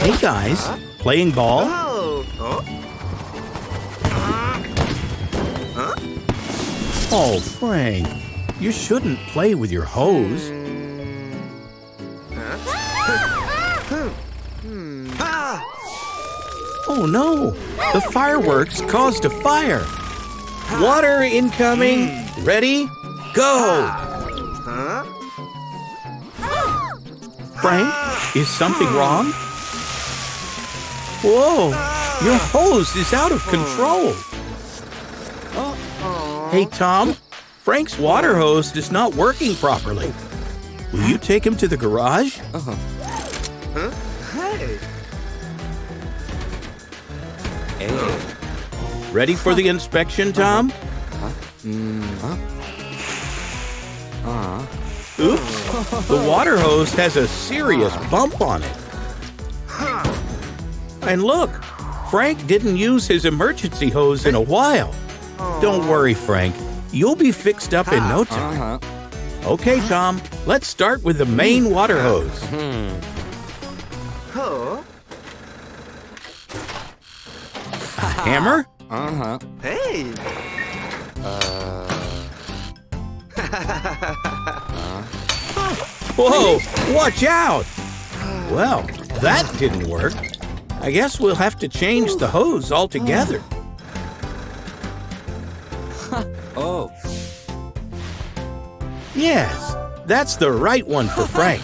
Hey guys, playing ball? Oh. Frank, you shouldn't play with your hose. Oh no, the fireworks caused a fire. Water incoming. Ready? Go! Frank, is something wrong? Whoa, your hose is out of control. Hey, Tom, Frank's water hose is not working properly. Will you take him to the garage? Uh -huh. Huh? Hey. Ready for the inspection, Tom? Uh-huh. Uh-huh. Mm-hmm. Oops, the water hose has a serious bump on it. And look, Frank didn't use his emergency hose in a while. Don't worry, Frank. You'll be fixed up in no time. Okay, Tom, let's start with the main water hose. Oh. Hammer? Uh huh. Hey. Whoa, watch out! Well, that didn't work. I guess we'll have to change the hose altogether. Oh. Yes, that's the right one for Frank.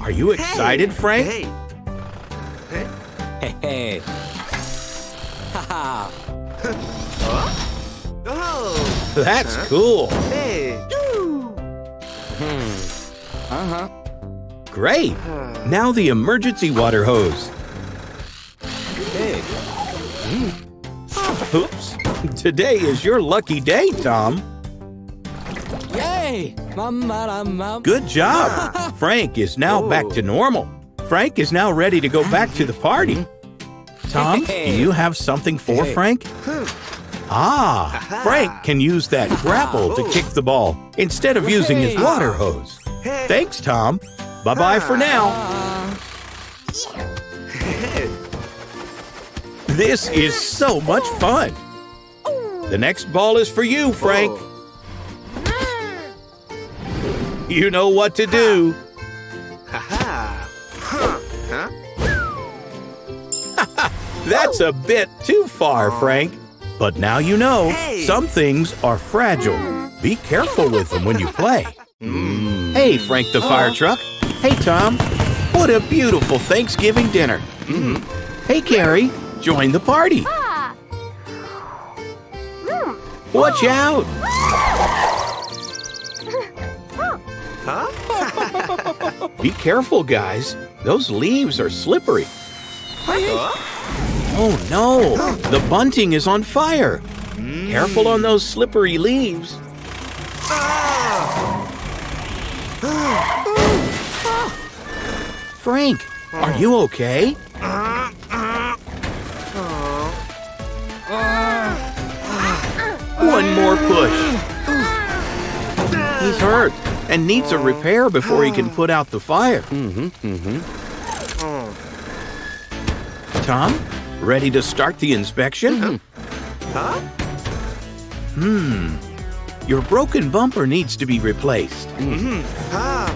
Are you excited, Frank? Hey. Hey. Hey, hey. Haha. Oh. That's cool. Hey. Uh-huh. Great. Now the emergency water hose. Hey. Oops. Today is your lucky day, Tom. Yay! Mama, mama. Good job. Frank is now back to normal. Frank is now ready to go back to the party. Tom, do you have something for Frank? Ah, Frank can use that grapple to kick the ball instead of using his water hose. Thanks, Tom. Bye bye for now. This is so much fun. The next ball is for you, Frank. You know what to do. Ha-ha. Huh. Huh? That's a bit too far, Frank. But now you know some things are fragile. Be careful with them when you play. Hmm. Hey, Frank the fire uh-huh. truck. Hey, Tom. What a beautiful Thanksgiving dinner. Hmm. Hey, Carrie. Join the party. Ah. Hmm. Watch out. Huh? Be careful, guys. Those leaves are slippery. Oh no, the bunting is on fire. Mm. Careful on those slippery leaves. Ah. Frank, are you okay? One more push. He's hurt and needs a repair before he can put out the fire. Mm-hmm, mm-hmm. Tom, ready to start the inspection? Huh? Your broken bumper needs to be replaced. Ah.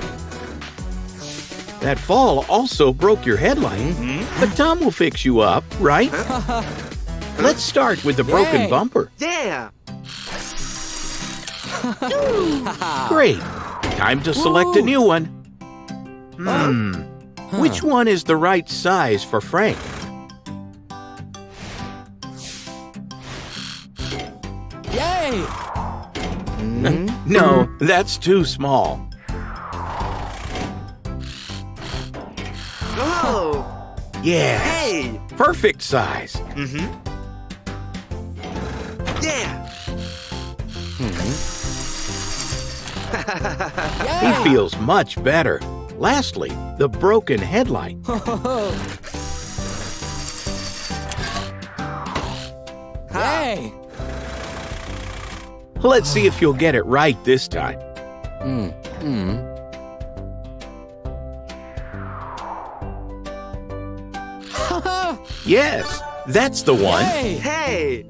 That fall also broke your headlight, but Tom will fix you up, right? Let's start with the broken Yay. bumper. Yeah. Great. Time to select a new one. Hmm. Which one is the right size for Frank? No, that's too small. Oh. Yeah, Hey. perfect size. Mm-hmm. Yeah. He feels much better. Lastly, the broken headlight. Yay! Let's see if you'll get it right this time. Mm. Mm. Yes, that's the one. Hey! Hey!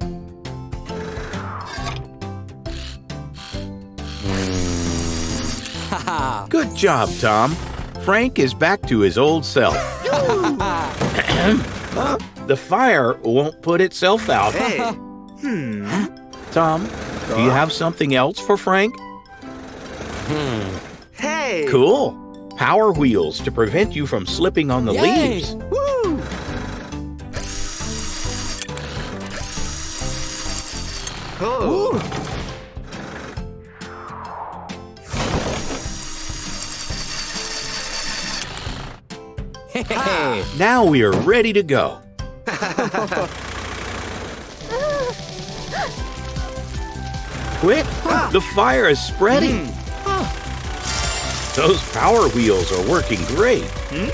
Good job, Tom. Frank is back to his old self. the fire won't put itself out. Hey! Hmm. Tom, do you have something else for Frank? Hmm. Hey! Cool. Power wheels to prevent you from slipping on the Yay! leaves. Woo! Oh! Hey! Now we are ready to go. Quick, the fire is spreading. Hmm. Those power wheels are working great. Hmm.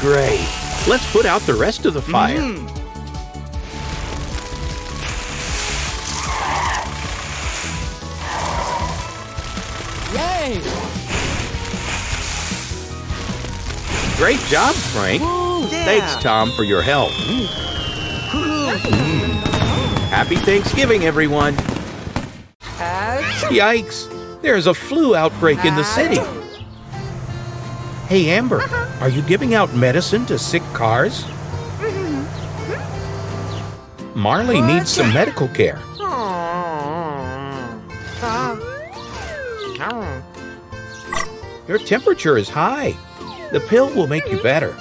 Great. Let's put out the rest of the fire. Hmm. Yay! Great job, Frank. Yeah. Thanks, Tom, for your help. Happy Thanksgiving, everyone. Yikes! There's a flu outbreak in the city. Hey, Amber, are you giving out medicine to sick cars? Marley needs some medical care. Your temperature is high. The pill will make you better.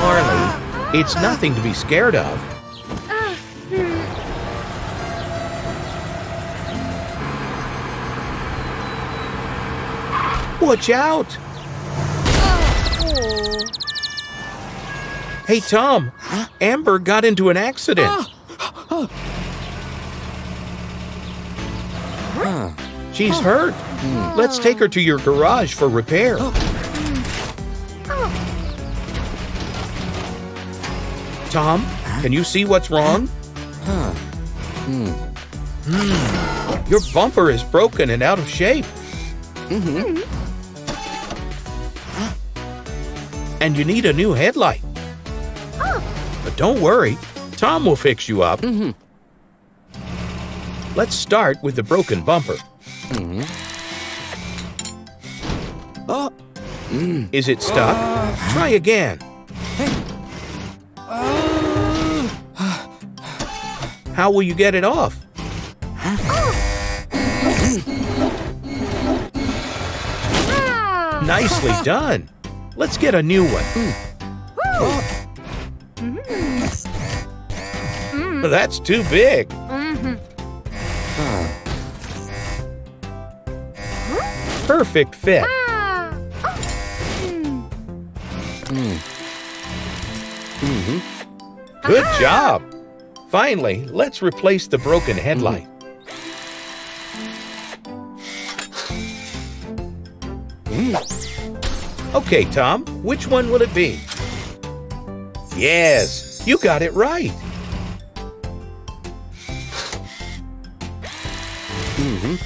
Marley, it's nothing to be scared of. Watch out! Hey, Tom, Amber got into an accident. She's hurt. Let's take her to your garage for repair. Tom, can you see what's wrong? Huh. Hmm. Hmm. Your bumper is broken and out of shape. Mm-hmm. And you need a new headlight. Oh. But don't worry, Tom will fix you up. Mm-hmm. Let's start with the broken bumper. Hmm. Oh! Is it stuck? Try again. How will you get it off? Ah. Nicely done. Let's get a new one. Hmm. Hmm. Hmm. That's too big. Mm-hmm. Perfect fit. Ah. Oh. Mm-hmm. Good ah. job. Finally, let's replace the broken headlight. Hmm. Okay, Tom, which one will it be? Yes, you got it right. Mm-hmm.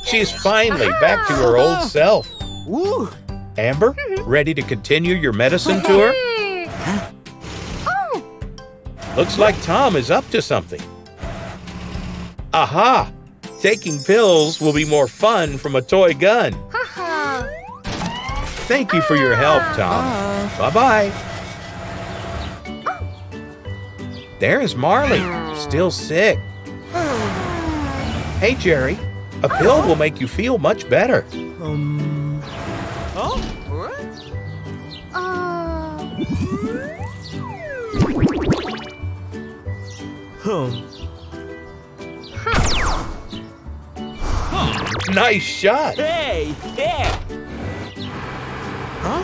She's finally back to her old self. Woo! Amber, ready to continue your medicine tour? Looks like Tom is up to something. Aha! Taking pills will be more fun from a toy gun. Thank you for your help, Tom. Bye bye. There's Marley, still sick. Hey, Jerry, a pill will make you feel much better. Um. Hmm. Nice shot. Hey! Yeah! Huh?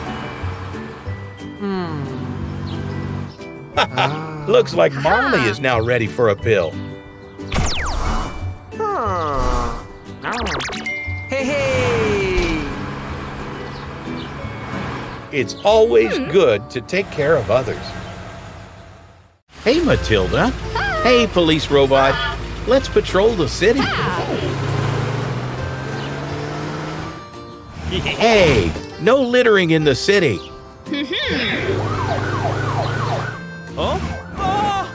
Hmm. Looks like Marley is now ready for a pill. Huh. Hey, hey! It's always good to take care of others. Hey, Matilda. Hey, police robot. Let's patrol the city. Hey, no littering in the city. Huh? Ah!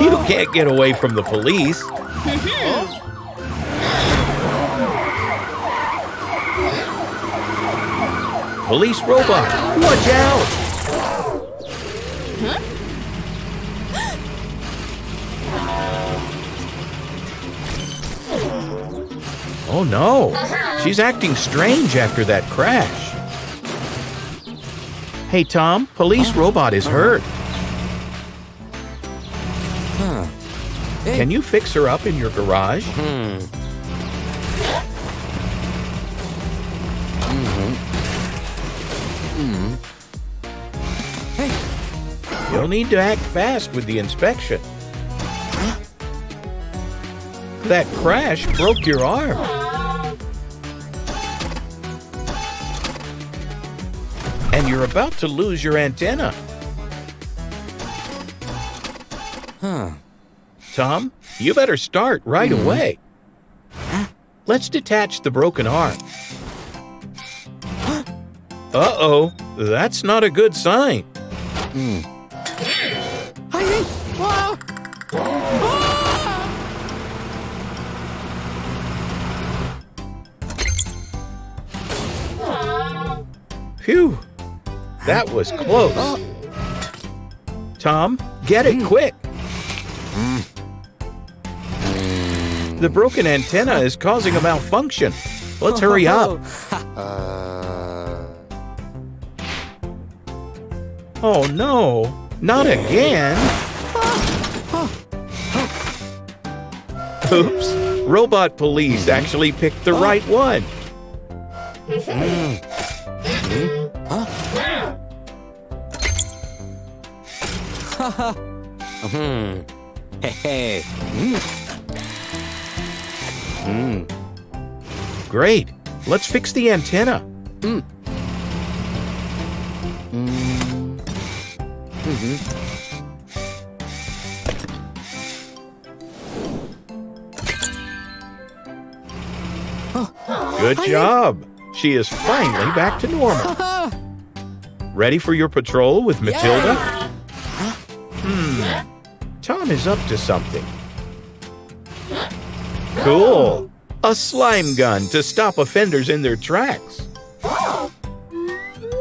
You can't get away from the police. Police robot, watch out! Oh no, she's acting strange after that crash. Hey Tom, police robot is hurt. Can you fix her up in your garage? Hmm. You'll need to act fast with the inspection. That crash broke your arm. And you're about to lose your antenna. Huh. Tom, you better start right away. Let's detach the broken arm. Uh oh, that's not a good sign. Hmm. Phew, that was close. Tom, get it hmm. quick. Hmm. The broken antenna is causing a malfunction. Let's hurry up. Uh. Oh no, not again. Oops, robot police actually picked the right one. Hmm. Hmm. Hey. Hey. Hmm. Great, let's fix the antenna. Hmm. Mm-hmm. Good job. She is finally back to normal. Ready for your patrol with Matilda? Hmm. Tom is up to something. Cool. A slime gun to stop offenders in their tracks.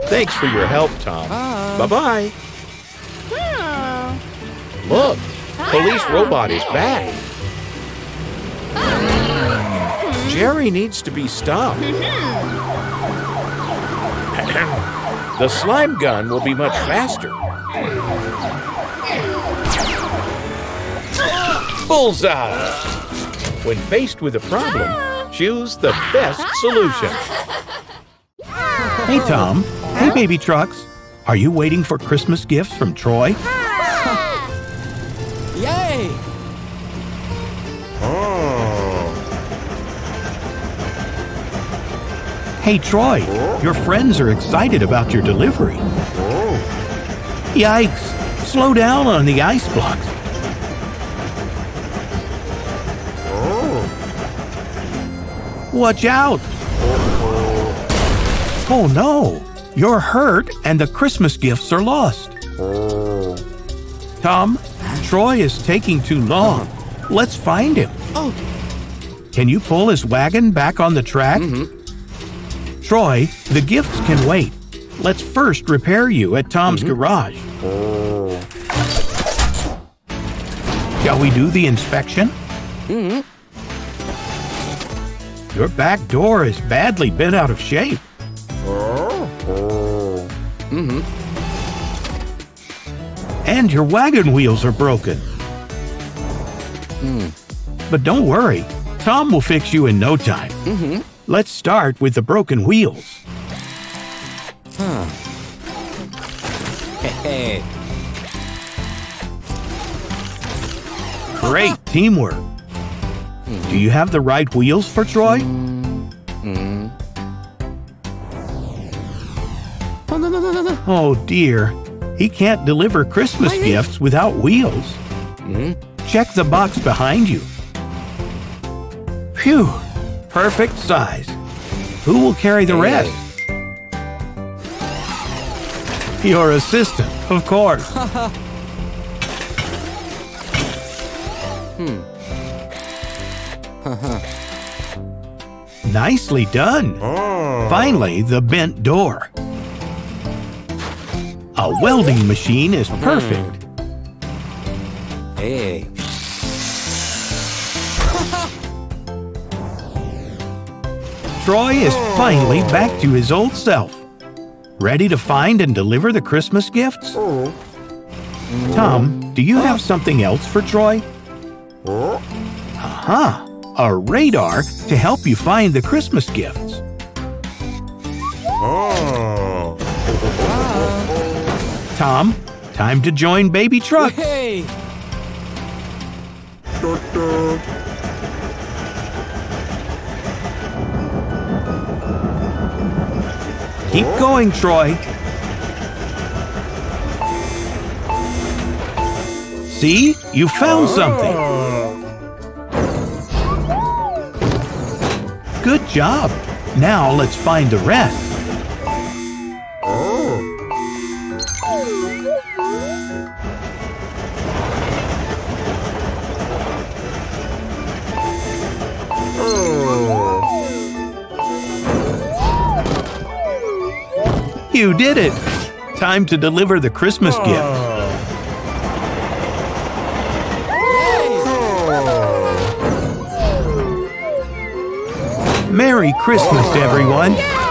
Thanks for your help, Tom. Bye bye. Look, police robot is back. Jerry needs to be stopped. the slime gun will be much faster. Bullseye! When faced with a problem, choose the best solution. Hey, Tom. Hey, baby trucks. Are you waiting for Christmas gifts from Troy? Hey, Troy, your friends are excited about your delivery. Yikes! Slow down on the ice blocks. Watch out! Oh no! You're hurt and the Christmas gifts are lost. Tom, Troy is taking too long. Let's find him. Oh. Can you pull his wagon back on the track? Mm-hmm. Troy, the gifts can wait. Let's first repair you at Tom's mm-hmm. garage. Oh. Shall we do the inspection? Mm-hmm. Your back door is badly bent out of shape. Oh. Mm-hmm. And your wagon wheels are broken. Hmm. But don't worry, Tom will fix you in no time. Mm-hmm. Let's start with the broken wheels. Huh. Hey. Great teamwork. Do you have the right wheels for Troy? Mm, mm. Oh, no, no, no, no, no. Oh dear. He can't deliver Christmas Wait. gifts without wheels. Hmm? Check the box behind you. Phew. Perfect size. Who will carry the rest? Your assistant, of course. hmm. Nicely done. Finally, the bent door. A welding machine is perfect. Hey. Troy is finally back to his old self. Ready to find and deliver the Christmas gifts? Tom, do you have something else for Troy? Aha! A radar to help you find the Christmas gifts. Tom, time to join Baby Truck. Hey. Keep going, Troy. See? You found something. Good job. Now let's find the rest. Did it. Time to deliver the Christmas oh. gift. Merry Christmas, oh. everyone.